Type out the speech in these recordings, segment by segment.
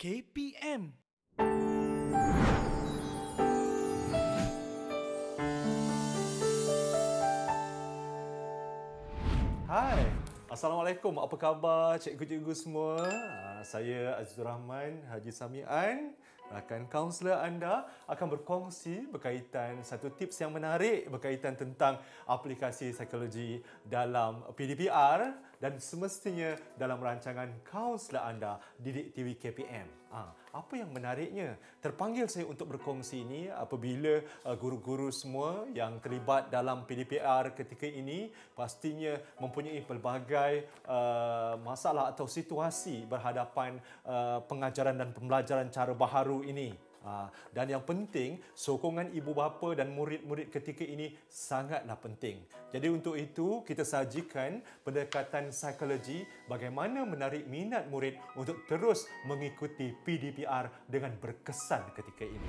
KPM. Hai, Assalamualaikum. Apa khabar cikgu-cikgu semua? Ah, Saya Azizur Rahman Haji Samian, rakan kaunselor anda akan berkongsi berkaitan satu tips yang menarik berkaitan tentang aplikasi psikologi dalam PDPR dan semestinya dalam rancangan kaunselor anda Didik TV KPM. Ah, apa yang menariknya? Terpanggil saya untuk berkongsi ini apabila uh, guru-guru semua yang terlibat dalam PDPR ketika ini pastinya mempunyai pelbagai uh, masalah atau situasi berhadapan uh, pengajaran dan pembelajaran cara baharu ini. Ah, Dan yang penting, sokongan ibu bapa dan murid-murid ketika ini sangatlah penting. Jadi untuk itu, kita sajikan pendekatan psikologi bagaimana menarik minat murid untuk terus mengikuti PDPR dengan berkesan ketika ini.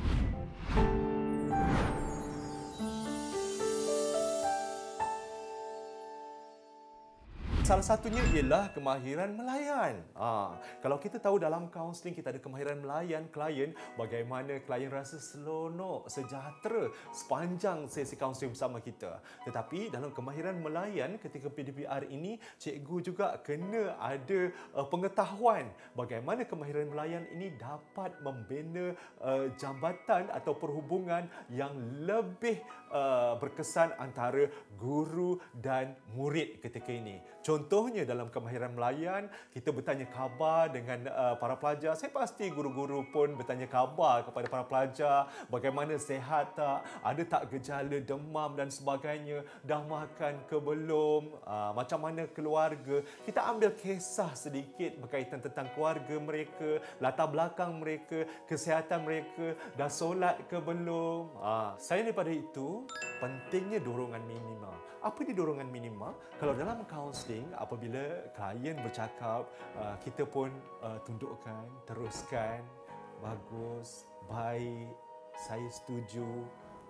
Salah satunya ialah kemahiran melayan. Ha, kalau kita tahu dalam kaunseling kita ada kemahiran melayan klien, bagaimana klien rasa seronok, sejahtera sepanjang sesi kaunseling bersama kita. Tetapi dalam kemahiran melayan ketika PDPR ini, cikgu juga kena ada uh, pengetahuan bagaimana kemahiran melayan ini dapat membina uh, jambatan atau perhubungan yang lebih uh, berkesan antara guru dan murid ketika ini. Contohnya dalam kemahiran melayan, kita bertanya khabar dengan uh, para pelajar. Saya pasti guru-guru pun bertanya khabar kepada para pelajar, bagaimana sehat tak, ada tak gejala demam dan sebagainya, dah makan ke belum, uh, macam mana keluarga. Kita ambil kisah sedikit berkaitan tentang keluarga mereka, latar belakang mereka, kesihatan mereka, dah solat ke belum. Uh, saya daripada itu, pentingnya dorongan minima. Apa dia dorongan minima? Kalau dalam counselling, apabila klien bercakap, uh, kita pun uh, tundukkan, teruskan, bagus, baik, saya setuju,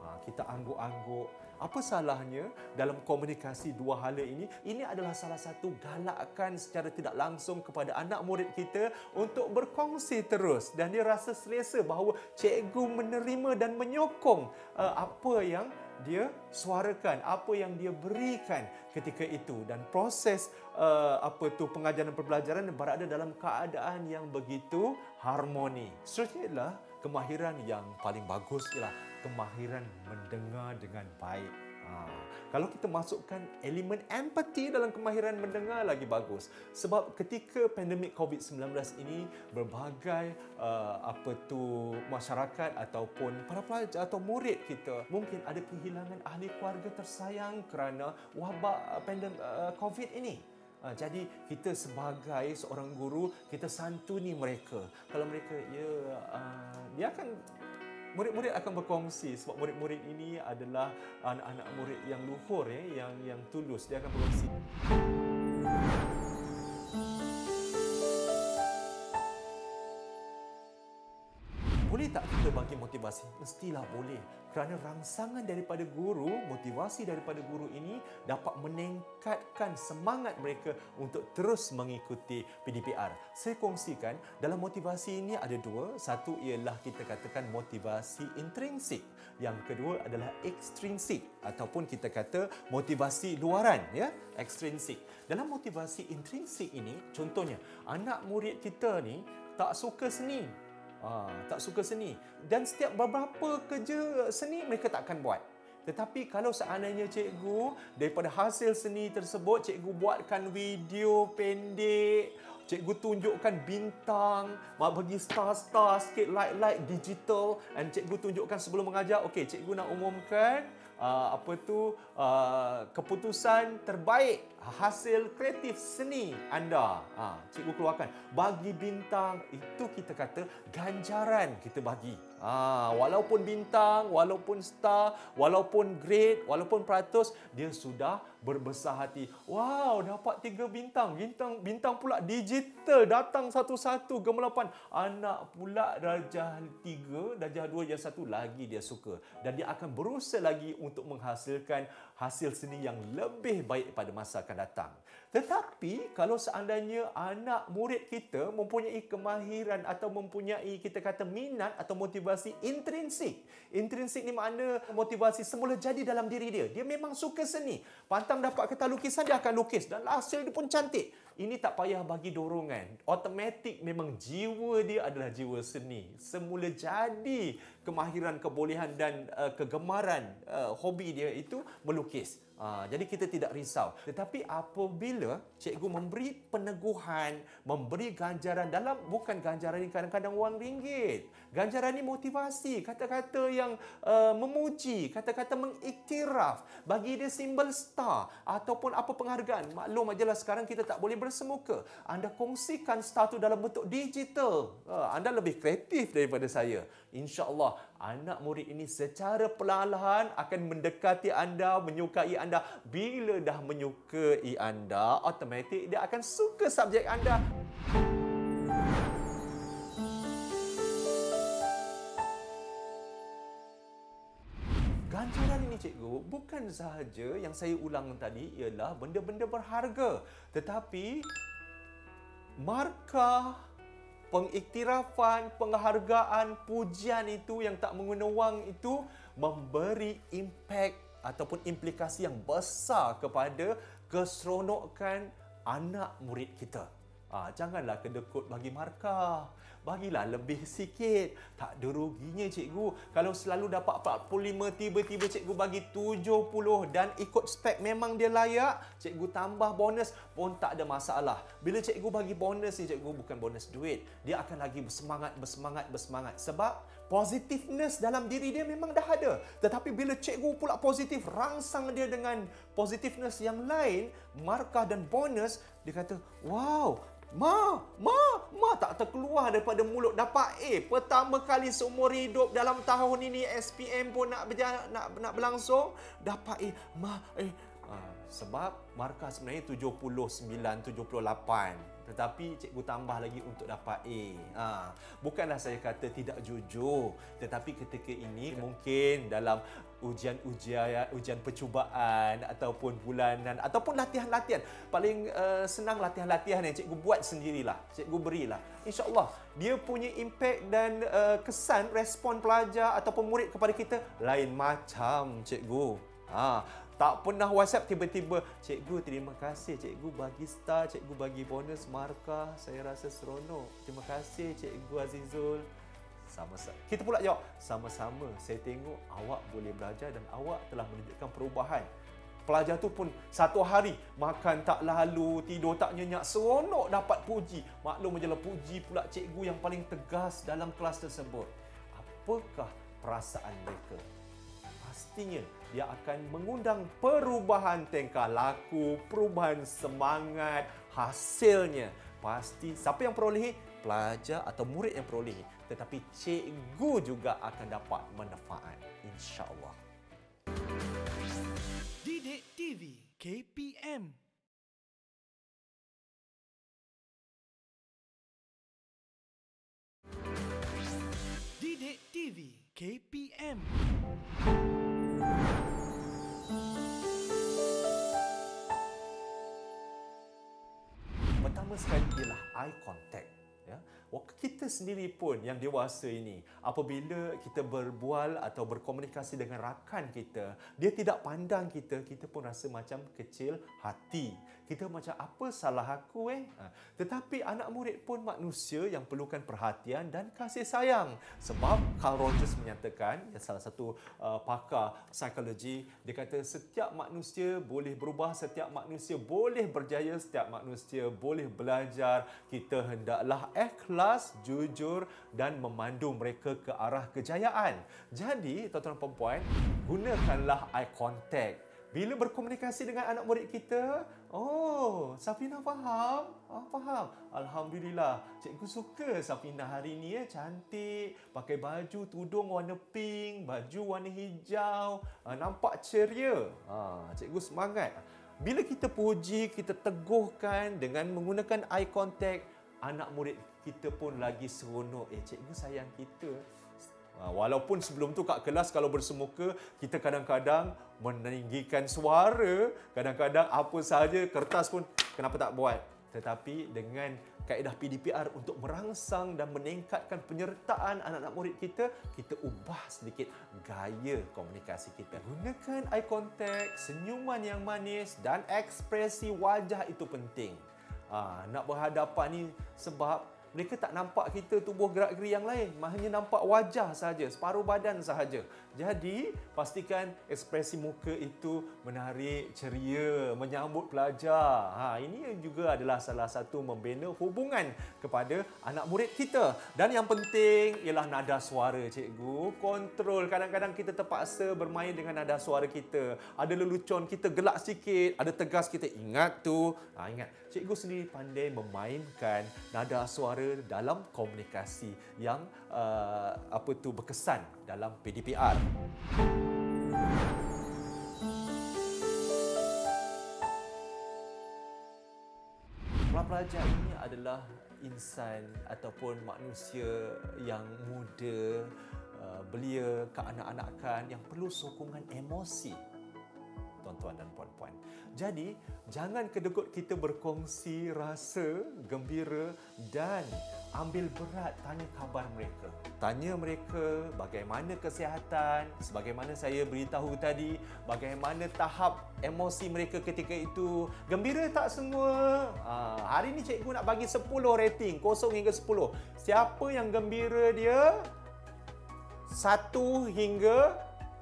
uh, kita angguk-angguk. Apa salahnya dalam komunikasi dua hala ini? Ini adalah salah satu galakan secara tidak langsung kepada anak murid kita untuk berkongsi terus dan dia rasa selesa bahawa cikgu menerima dan menyokong uh, apa yang dia suarakan apa yang dia berikan ketika itu dan proses uh, apa tu pengajaran dan pembelajaran berada dalam keadaan yang begitu harmoni. Seterusnya ialah kemahiran yang paling bagus ialah kemahiran mendengar dengan baik. Ha, kalau kita masukkan elemen empathy dalam kemahiran mendengar lagi bagus. Sebab ketika pandemik COVID-19 ini berbagai uh, apa tu masyarakat ataupun para pelajar atau murid kita mungkin ada kehilangan ahli keluarga tersayang kerana wabak uh, pandemik uh, COVID ini. Uh, jadi kita sebagai seorang guru kita santuni mereka. Kalau mereka ya uh, dia akan murid-murid akan berkongsi sebab murid-murid ini adalah anak-anak murid yang luhur ya yang yang tulus. Dia akan berkongsi kita bagi motivasi? Mestilah boleh. Kerana rangsangan daripada guru, motivasi daripada guru ini dapat meningkatkan semangat mereka untuk terus mengikuti PDPR. Saya kongsikan dalam motivasi ini ada dua. Satu ialah kita katakan motivasi intrinsik. Yang kedua adalah ekstrinsik ataupun kita kata motivasi luaran ya, ekstrinsik. Dalam motivasi intrinsik ini contohnya anak murid kita ni tak suka seni, Ha, tak suka seni. Dan setiap beberapa kerja seni mereka tak akan buat. Tetapi kalau seandainya cikgu daripada hasil seni tersebut cikgu buatkan video pendek, cikgu tunjukkan bintang, mak bagi star-star sikit light-light digital and cikgu tunjukkan sebelum mengajar, okey cikgu nak umumkan uh, apa tu uh, keputusan terbaik hasil kreatif seni anda. Ha, cikgu keluarkan bagi bintang itu kita kata ganjaran kita bagi. Ah, walaupun bintang, walaupun star, walaupun grade, walaupun peratus, dia sudah berbesar hati. Wow, dapat tiga bintang. Bintang bintang pula digital datang satu-satu gemelapan. Anak pula darjah tiga, darjah dua, darjah satu lagi dia suka. Dan dia akan berusaha lagi untuk menghasilkan hasil seni yang lebih baik pada masa akan datang. Tetapi kalau seandainya anak murid kita mempunyai kemahiran atau mempunyai kita kata minat atau motivasi intrinsik. Intrinsik ni makna motivasi semula jadi dalam diri dia. Dia memang suka seni. Pantang dapat kertas lukisan dia akan lukis dan hasil dia pun cantik. Ini tak payah bagi dorongan. Automatik memang jiwa dia adalah jiwa seni. Semula jadi kemahiran, kebolehan dan uh, kegemaran uh, hobi dia itu melukis. Ha, jadi kita tidak risau. Tetapi apabila cikgu memberi peneguhan, memberi ganjaran dalam bukan ganjaran ini kadang-kadang wang ringgit. Ganjaran ini motivasi, kata-kata yang uh, memuji, kata-kata mengiktiraf, bagi dia simbol star ataupun apa penghargaan. Maklum ajalah sekarang kita tak boleh bersemuka. Anda kongsikan star dalam bentuk digital. Uh, anda lebih kreatif daripada saya. InsyaAllah anak murid ini secara perlahan-lahan akan mendekati anda, menyukai anda. Bila dah menyukai anda, automatik dia akan suka subjek anda. Ganjaran ini cikgu bukan sahaja yang saya ulang tadi ialah benda-benda berharga tetapi markah pengiktirafan, penghargaan, pujian itu yang tak menggunakan wang itu memberi impak ataupun implikasi yang besar kepada keseronokan anak murid kita. Ah, janganlah kedekut bagi markah. Bagilah lebih sikit. Tak ada ruginya cikgu. Kalau selalu dapat 45, tiba-tiba cikgu bagi 70 dan ikut spek memang dia layak, cikgu tambah bonus pun tak ada masalah. Bila cikgu bagi bonus ni cikgu bukan bonus duit. Dia akan lagi bersemangat, bersemangat, bersemangat. Sebab positiveness dalam diri dia memang dah ada. Tetapi bila cikgu pula positif, rangsang dia dengan positiveness yang lain, markah dan bonus, dia kata, wow, Ma, ma, ma tak terkeluar daripada mulut dapat A. Pertama kali seumur hidup dalam tahun ini SPM pun nak berjalan, nak nak berlangsung dapat A. Ma, eh ha, sebab markah sebenarnya 79 78 tetapi cikgu tambah lagi untuk dapat A. Ha, bukanlah saya kata tidak jujur, tetapi ketika ini mungkin dalam ujian-ujian ujian percubaan ataupun bulanan ataupun latihan-latihan paling uh, senang latihan-latihan yang cikgu buat sendirilah cikgu berilah. Insyaallah dia punya impact dan uh, kesan respon pelajar ataupun murid kepada kita lain macam cikgu. Ha tak pernah WhatsApp tiba-tiba, cikgu terima kasih, cikgu bagi star, cikgu bagi bonus markah, saya rasa seronok. Terima kasih cikgu Azizul. Sama-sama. Kita pula jawab, sama-sama. Saya tengok awak boleh belajar dan awak telah menunjukkan perubahan. Pelajar tu pun satu hari makan tak lalu, tidur tak nyenyak, seronok dapat puji. Maklum ajalah puji pula cikgu yang paling tegas dalam kelas tersebut. Apakah perasaan mereka? Pastinya dia akan mengundang perubahan tingkah laku, perubahan semangat, hasilnya. Pasti siapa yang perolehi? Pelajar atau murid yang perolehi. Tetapi cikgu juga akan dapat manfaat insya-Allah. Didik TV KPM Didik TV KPM Pertama sekali ialah eye contact. Ya. Kita sendiri pun yang dewasa ini, apabila kita berbual atau berkomunikasi dengan rakan kita, dia tidak pandang kita, kita pun rasa macam kecil hati kita macam apa salah aku eh ha. tetapi anak murid pun manusia yang perlukan perhatian dan kasih sayang sebab Carl Rogers menyatakan salah satu uh, pakar psikologi dia kata setiap manusia boleh berubah setiap manusia boleh berjaya setiap manusia boleh belajar kita hendaklah ikhlas jujur dan memandu mereka ke arah kejayaan jadi tuan-tuan dan puan gunakanlah eye contact bila berkomunikasi dengan anak murid kita, oh, Safina faham? Oh, faham. Alhamdulillah. Cikgu suka Safina hari ni ya, cantik, pakai baju tudung warna pink, baju warna hijau, uh, nampak ceria. Ha, cikgu semangat. Bila kita puji, kita teguhkan dengan menggunakan eye contact, anak murid kita pun lagi seronok. Eh, cikgu sayang kita. Ha, walaupun sebelum tu kat kelas kalau bersemuka, kita kadang-kadang meninggikan suara, kadang-kadang apa sahaja kertas pun kenapa tak buat. Tetapi dengan kaedah PDPR untuk merangsang dan meningkatkan penyertaan anak-anak murid kita, kita ubah sedikit gaya komunikasi kita. Gunakan eye contact, senyuman yang manis dan ekspresi wajah itu penting. Ha, nak berhadapan ni sebab mereka tak nampak kita tubuh gerak-geri yang lain. Hanya nampak wajah sahaja, separuh badan sahaja. Jadi, pastikan ekspresi muka itu menarik, ceria, menyambut pelajar. Ha, ini juga adalah salah satu membina hubungan kepada anak murid kita. Dan yang penting ialah nada suara, cikgu. Kontrol. Kadang-kadang kita terpaksa bermain dengan nada suara kita. Ada lelucon, kita gelak sikit. Ada tegas, kita ingat tu. Ha, ingat, cikgu sendiri pandai memainkan nada suara dalam komunikasi yang uh, apa tu berkesan dalam PDPR. Pelajar ini adalah insan ataupun manusia yang muda, uh, belia, keanak-anakan yang perlu sokongan emosi tuan-tuan dan puan-puan. Jadi, jangan kedekut kita berkongsi rasa gembira dan ambil berat tanya khabar mereka. Tanya mereka bagaimana kesihatan, sebagaimana saya beritahu tadi, bagaimana tahap emosi mereka ketika itu. Gembira tak semua? Ha, hari ini cikgu nak bagi 10 rating, 0 hingga 10. Siapa yang gembira dia? 1 hingga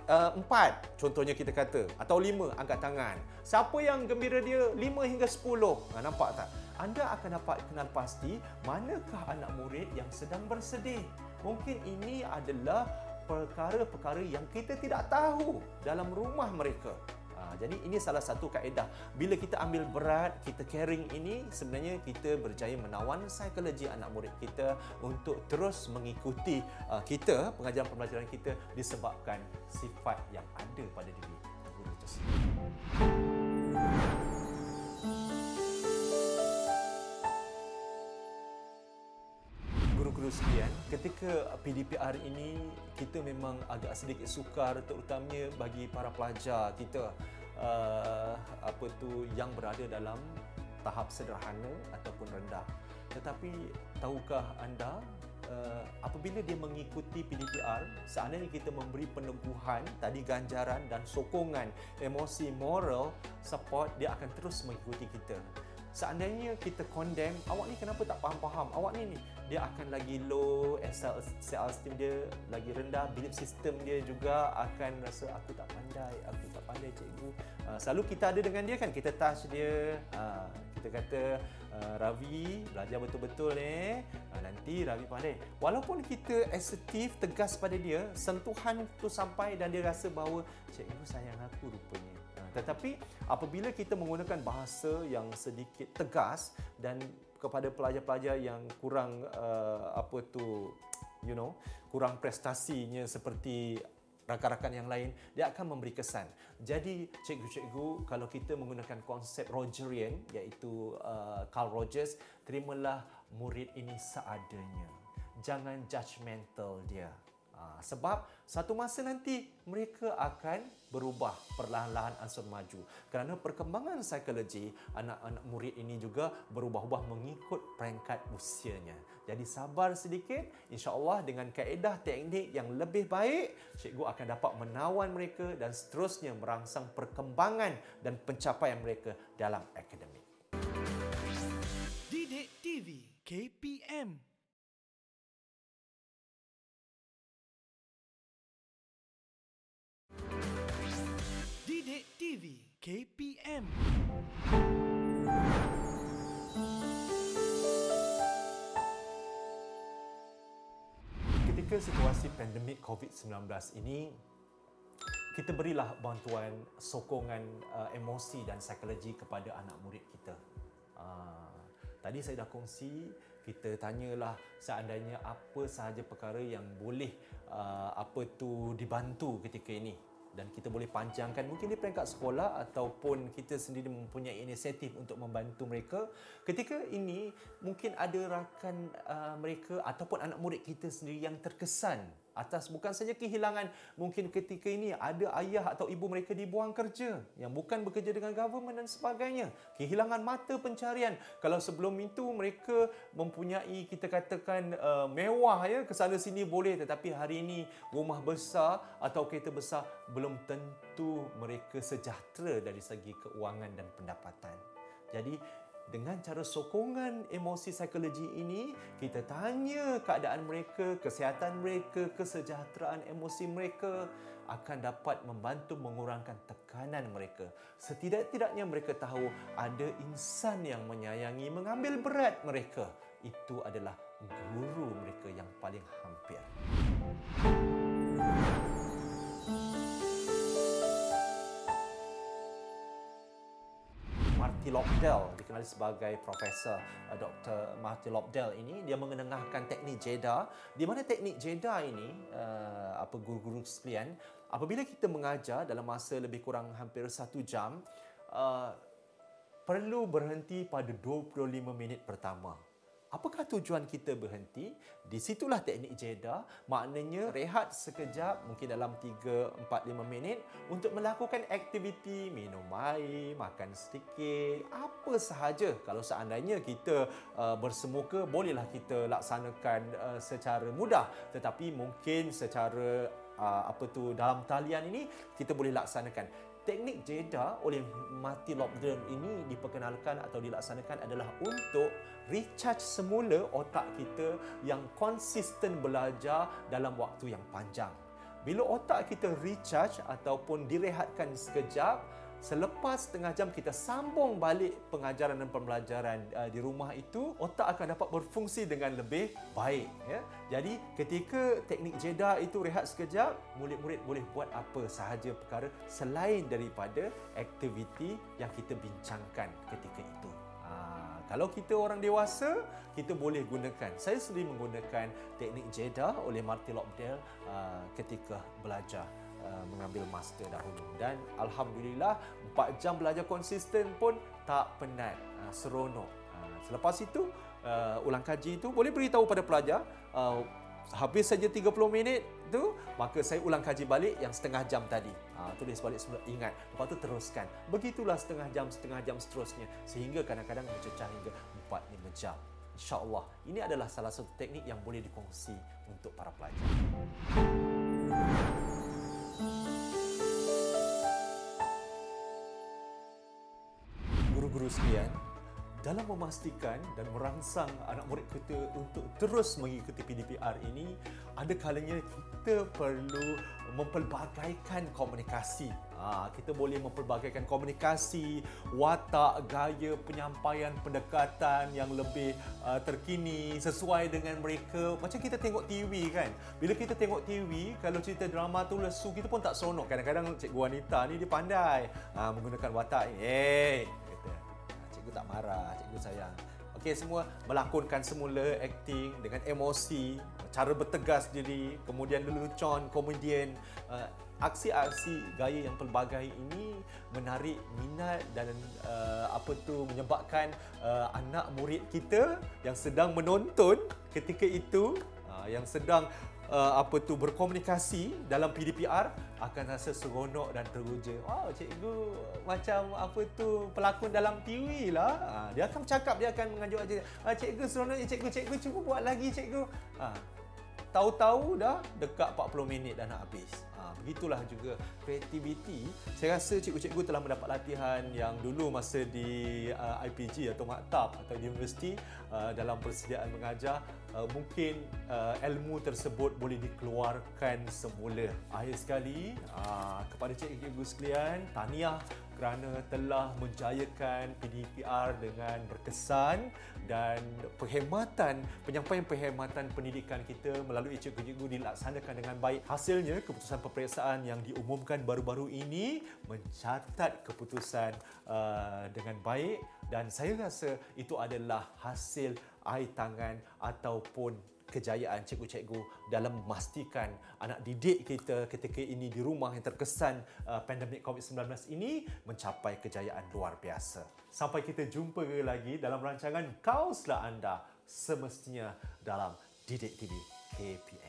uh, empat contohnya kita kata atau lima angkat tangan siapa yang gembira dia lima hingga sepuluh ha, nampak tak anda akan dapat kenal pasti manakah anak murid yang sedang bersedih mungkin ini adalah perkara-perkara yang kita tidak tahu dalam rumah mereka jadi ini salah satu kaedah. Bila kita ambil berat, kita caring ini, sebenarnya kita berjaya menawan psikologi anak murid kita untuk terus mengikuti uh, kita, pengajaran pembelajaran kita disebabkan sifat yang ada pada diri guru tersebut. Guru-guru sekalian, ketika PDPR ini kita memang agak sedikit sukar terutamanya bagi para pelajar kita uh, apa tu yang berada dalam tahap sederhana ataupun rendah. Tetapi tahukah anda uh, apabila dia mengikuti PDPR, seandainya kita memberi peneguhan, tadi ganjaran dan sokongan, emosi, moral, support, dia akan terus mengikuti kita. Seandainya kita condemn, awak ni kenapa tak faham-faham? Awak ni ni dia akan lagi low, self esteem dia lagi rendah, belief system dia juga akan rasa aku tak pandai, aku tak pandai cikgu. Uh, selalu kita ada dengan dia kan, kita touch dia, uh, kita kata uh, Ravi belajar betul-betul ni, uh, nanti Ravi pandai. Walaupun kita assertive, tegas pada dia, sentuhan tu sampai dan dia rasa bahawa cikgu sayang aku rupanya. Tetapi apabila kita menggunakan bahasa yang sedikit tegas dan kepada pelajar-pelajar yang kurang uh, apa tu you know kurang prestasinya seperti rakan-rakan yang lain dia akan memberi kesan. Jadi cikgu-cikgu kalau kita menggunakan konsep Rogerian iaitu uh, Carl Rogers terimalah murid ini seadanya. Jangan judgemental dia. Ha, sebab satu masa nanti mereka akan berubah perlahan-lahan ansur maju. Kerana perkembangan psikologi anak-anak murid ini juga berubah-ubah mengikut peringkat usianya. Jadi sabar sedikit, insya-Allah dengan kaedah teknik yang lebih baik, cikgu akan dapat menawan mereka dan seterusnya merangsang perkembangan dan pencapaian mereka dalam akademik. Didik TV KPM KPM. Ketika situasi pandemik COVID-19 ini kita berilah bantuan sokongan uh, emosi dan psikologi kepada anak murid kita. Uh, tadi saya dah kongsi kita tanyalah seandainya apa sahaja perkara yang boleh uh, apa tu dibantu ketika ini dan kita boleh panjangkan mungkin di peringkat sekolah ataupun kita sendiri mempunyai inisiatif untuk membantu mereka. Ketika ini mungkin ada rakan uh, mereka ataupun anak murid kita sendiri yang terkesan atas bukan saja kehilangan mungkin ketika ini ada ayah atau ibu mereka dibuang kerja yang bukan bekerja dengan government dan sebagainya. Kehilangan mata pencarian. Kalau sebelum itu mereka mempunyai kita katakan uh, mewah ya ke sana sini boleh. Tetapi hari ini rumah besar atau kereta besar belum tentu mereka sejahtera dari segi keuangan dan pendapatan. Jadi dengan cara sokongan emosi psikologi ini, kita tanya keadaan mereka, kesihatan mereka, kesejahteraan emosi mereka akan dapat membantu mengurangkan tekanan mereka. Setidak-tidaknya mereka tahu ada insan yang menyayangi, mengambil berat mereka. Itu adalah guru mereka yang paling hampir. Marty Lobdell dikenali sebagai Profesor uh, Dr. Marty Lobdell ini dia mengenengahkan teknik JEDA di mana teknik JEDA ini uh, apa guru-guru sekalian apabila kita mengajar dalam masa lebih kurang hampir satu jam uh, perlu berhenti pada 25 minit pertama Apakah tujuan kita berhenti? Di situlah teknik jeda, maknanya rehat sekejap, mungkin dalam 3 4 5 minit untuk melakukan aktiviti minum air, makan sedikit, apa sahaja. Kalau seandainya kita uh, bersemuka, bolehlah kita laksanakan uh, secara mudah, tetapi mungkin secara uh, apa tu dalam talian ini kita boleh laksanakan teknik jeda oleh Mati Lobdern ini diperkenalkan atau dilaksanakan adalah untuk recharge semula otak kita yang konsisten belajar dalam waktu yang panjang. Bila otak kita recharge ataupun direhatkan sekejap, Selepas setengah jam kita sambung balik pengajaran dan pembelajaran uh, di rumah itu, otak akan dapat berfungsi dengan lebih baik. Ya? Jadi ketika teknik jeda itu rehat sekejap, murid-murid boleh buat apa sahaja perkara selain daripada aktiviti yang kita bincangkan ketika itu. Ha, kalau kita orang dewasa, kita boleh gunakan. Saya sendiri menggunakan teknik jeda oleh Marty Lobdell uh, ketika belajar Uh, mengambil master dahulu. Dan alhamdulillah 4 jam belajar konsisten pun tak penat. Uh, seronok. Uh, selepas itu uh, ulang kaji itu boleh beritahu pada pelajar uh, habis saja 30 minit tu maka saya ulang kaji balik yang setengah jam tadi. Uh, tulis balik semula ingat. Lepas tu teruskan. Begitulah setengah jam setengah jam seterusnya. Sehingga kadang-kadang mencecah hingga 4-5 jam. InsyaAllah. Ini adalah salah satu teknik yang boleh dikongsi untuk para pelajar. Guru-guru sekalian, dalam memastikan dan merangsang anak murid kita untuk terus mengikuti PDPR ini, ada kalanya kita perlu mempelbagaikan komunikasi. Ha, kita boleh mempelbagaikan komunikasi, watak, gaya penyampaian pendekatan yang lebih uh, terkini sesuai dengan mereka. Macam kita tengok TV kan. Bila kita tengok TV, kalau cerita drama tu lesu, kita pun tak seronok. Kadang-kadang cikgu wanita ni dia pandai ha, menggunakan watak ni. Hey, cikgu tak marah, cikgu sayang. Okey, semua melakonkan semula akting dengan emosi, cara bertegas diri, kemudian lelucon, komedian, uh, aksi-aksi gaya yang pelbagai ini menarik minat dan uh, apa tu menyebabkan uh, anak murid kita yang sedang menonton ketika itu uh, yang sedang uh, apa tu berkomunikasi dalam PDPR akan rasa seronok dan teruja. Wow, cikgu macam apa tu pelakon dalam TV lah. Uh, dia akan cakap, dia akan mengajuk aja. Uh, cikgu seronok, cikgu, cikgu cuba buat lagi cikgu. Uh, tahu-tahu dah dekat 40 minit dah nak habis. Ha, begitulah juga kreativiti. Saya rasa cikgu-cikgu telah mendapat latihan yang dulu masa di uh, IPG atau maktab atau universiti uh, dalam persediaan mengajar uh, mungkin uh, ilmu tersebut boleh dikeluarkan semula. Akhir sekali uh, kepada cikgu-cikgu sekalian, tahniah kerana telah menjayakan PDPR dengan berkesan dan perkhidmatan penyampaian perkhidmatan pendidikan kita melalui cikgu-cikgu dilaksanakan dengan baik. Hasilnya keputusan peperiksaan yang diumumkan baru-baru ini mencatat keputusan uh, dengan baik dan saya rasa itu adalah hasil air tangan ataupun kejayaan cikgu-cikgu dalam memastikan anak didik kita ketika ini di rumah yang terkesan uh, pandemik COVID-19 ini mencapai kejayaan luar biasa. Sampai kita jumpa lagi dalam rancangan Kauslah Anda semestinya dalam Didik TV KPM.